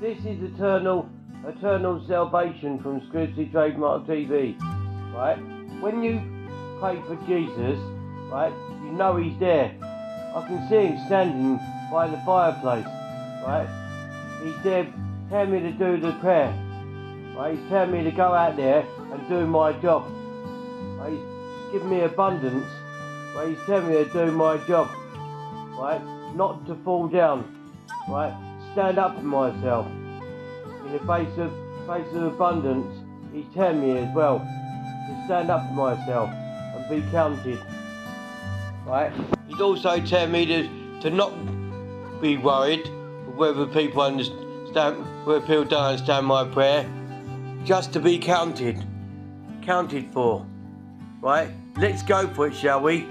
This is eternal, eternal salvation from Scripture Trademark TV. Right? When you pray for Jesus, right, you know He's there. I can see Him standing by the fireplace. Right? He's there telling me to do the prayer. Right? He's telling me to go out there and do my job. Right? He's giving me abundance. Right? He's telling me to do my job. Right? Not to fall down. Right? Stand up for myself. In the face of face of abundance, he's telling me as well to stand up for myself and be counted. Right? He's also telling me to, to not be worried whether people understand whether people don't understand my prayer. Just to be counted. Counted for. Right? Let's go for it, shall we?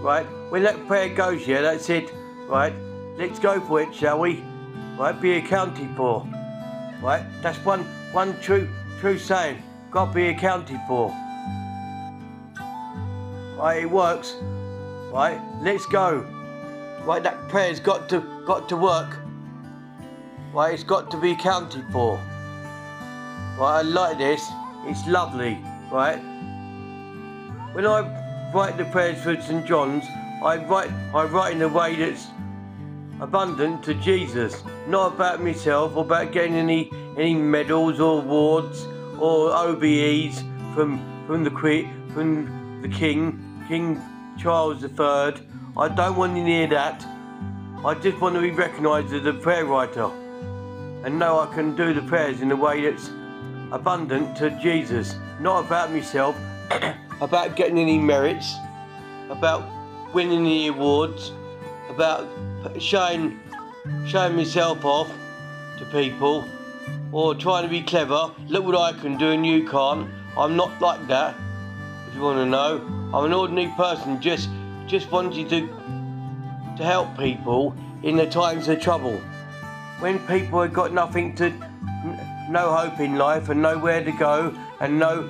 Right? When that prayer goes, yeah, that's it. Right? Let's go for it, shall we? Right? Be accounted for. Right? That's one one true true saying. To be accounted for. Right? It works. Right? Let's go. Right? That prayer's got to got to work. Right? It's got to be accounted for. Right? I like this. It's lovely. Right? When I write the prayers for St John's, I write I write in a way that's abundant to Jesus, not about myself or about getting any any medals or awards or OBEs from from the from the King, King Charles III. I don't want any of that. I just want to be recognised as a prayer writer and know I can do the prayers in a way that's abundant to Jesus, not about myself, about getting any merits, about winning the awards, about showing showing myself off to people or trying to be clever. Look what I can do and you can't. I'm not like that. If you want to know, I'm an ordinary person. Just just wanting to to help people in the times of trouble. When people have got nothing to, no hope in life and nowhere to go and no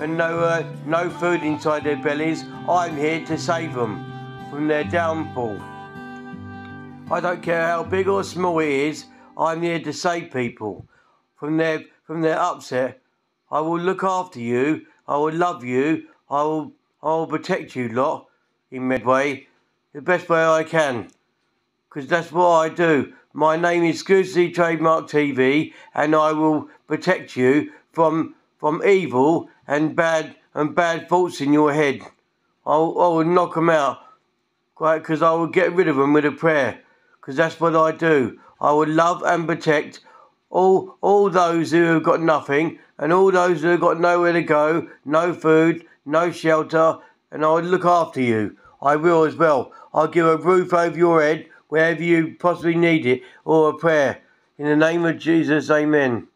and no uh, no food inside their bellies, I'm here to save them from their downfall. I don't care how big or small it is, I'm here to save people from their from their upset. I will look after you, I will love you, I will I will protect you lot in Medway the best way I can. Because that's what I do. My name is Goosey Trademark TV and I will protect you from from evil and bad and bad thoughts in your head. I'll, I will knock them out? Because I will get rid of them with a prayer because that's what I do. I will love and protect all all those who have got nothing and all those who have got nowhere to go, no food, no shelter, and I will look after you. I will as well. I'll give a roof over your head wherever you possibly need it, or a prayer. In the name of Jesus, amen.